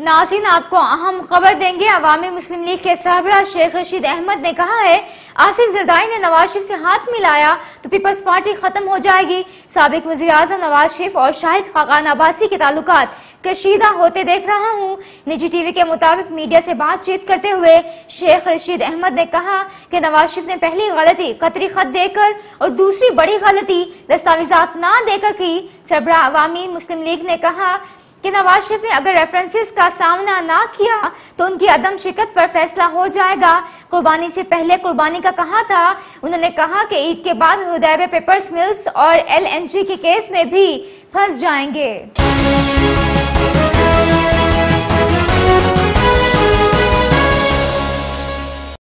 नाजिन, आपको अहम खबर देंगे। अवामी मुस्लिम लीग के सरबरा शेख रशीद अहमद ने कहा है, आसिफ जरदारी ने नवाज़ शरीफ से हाथ मिलाया तो पीपल्स पार्टी खत्म हो जाएगी। सबक वजी अजम नवाज़ शरीफ और शाहिद खाकान अब्बासी के ताल्लुक कशीदा होते देख रहा हूँ। निजी टीवी के मुताबिक मीडिया से बातचीत करते हुए शेख रशीद अहमद ने कहा कि नवाज़ शरीफ ने पहली गलती कतरी खत देकर और दूसरी बड़ी गलती दस्तावेजात ना देकर की। सरबरा अवामी मुस्लिम लीग ने कहा कि नवाज़ शरीफ ने अगर रेफरेंसेस का सामना ना किया तो उनकी अदम शिरकत पर फैसला हो जाएगा। कुर्बानी से पहले कुर्बानी का कहा था? उन्होंने कहा कि ईद के बाद हुदैबे पेपर्स मिल्स और एलएनजी के केस में भी फंस जाएँगे।